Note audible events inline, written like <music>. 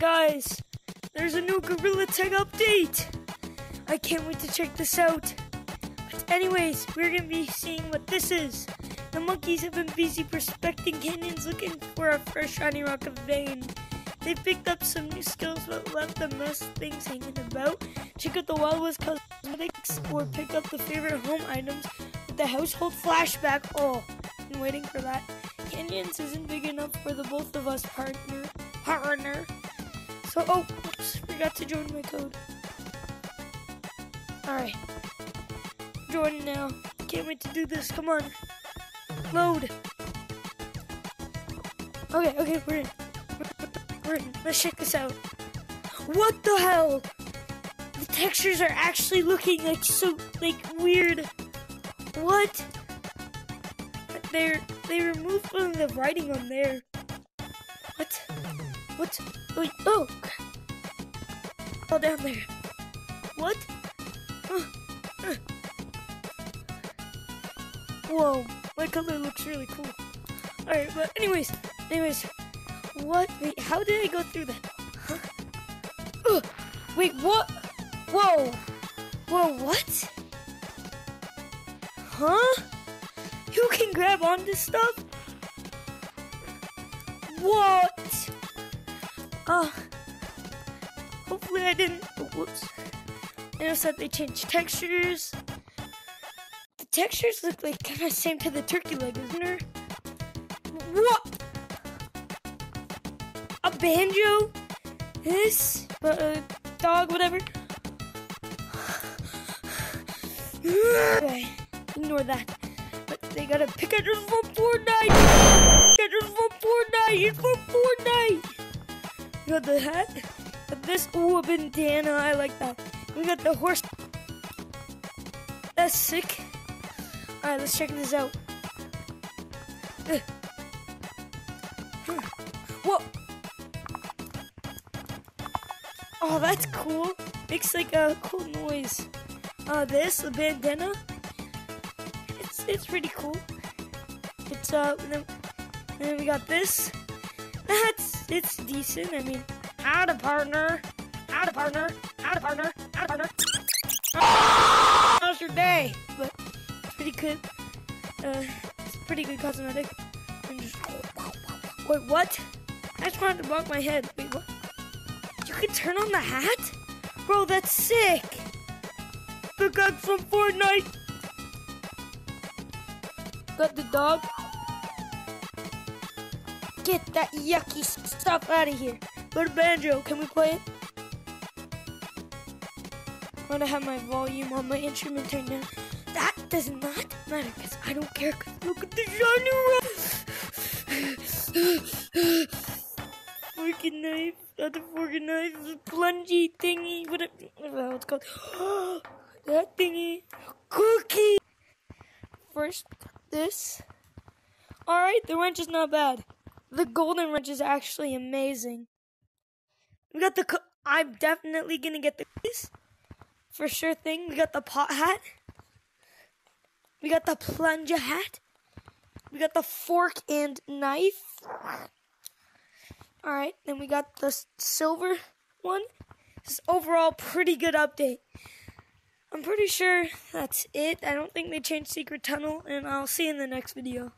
Guys, there's a new Gorilla Tag update. I can't wait to check this out. But anyways, we're gonna be seeing what this is. The monkeys have been busy prospecting canyons looking for a fresh shiny rock of vein. They picked up some new skills but left the most things hanging about. Check out the Wild West cosmetics or pick up the favorite home items with the household flashback. Oh, been waiting for that. Canyons isn't big enough for the both of us partner partner. So oh oops, forgot to join my code. Alright. Join now. Can't wait to do this. Come on. Load. Okay, okay, we're in. We're in. Let's check this out. What the hell? The textures are actually looking like so like weird. What? They're they removed one of the writing on there. What? Wait, oh! All down there. What? Whoa, my color looks really cool. Alright, but anyways, anyways, what? Wait, how did I go through that? Huh? Wait, what? Whoa, whoa, what? Huh? You can grab onto stuff? What? Uh, hopefully I didn't, oh, whoops. I noticed that they changed textures. The textures look like kind of the same to the turkey leg, isn't there? What? A banjo? This? Uh, dog, whatever. okay, ignore that. But they gotta pick it from Fortnite! Pick it from Fortnite! From Fortnite! Got the hat? Got this, ooh, a bandana, I like that. We got the horse. That's sick. Alright, let's check this out. Uh. Whoa! Oh, that's cool. Makes like a cool noise. Uh, this, the bandana. It's it's pretty cool. It's uh, and then, and then we got this. That's it's decent. I mean, howdy partner, howdy partner, howdy partner, howdy partner. How's your day? But pretty good. Uh, it's pretty good cosmetic. Just, wait, what? I just wanted to block my head. Wait, what? You can turn on the hat? Bro, that's sick! The gun from Fortnite! Got the dog. Get that yucky stuff out of here. To banjo. Can we play it? I'm gonna have my volume on my instrument turned down. That does not matter because I don't care. Cause look at the shiny rock. Forking knife, not the forking knife, the plungy thingy, whatever, whatever it's called. <gasps> that thingy, cookie. First, this. All right, the wrench is not bad. The golden wrench is actually amazing. We got the. Co- I'm definitely gonna get the cookies for sure thing. We got the pot hat. We got the plunger hat. We got the fork and knife. All right, then we got the silver one. This is overall pretty good update. I'm pretty sure that's it. I don't think they changed Secret Tunnel, and I'll see you in the next video.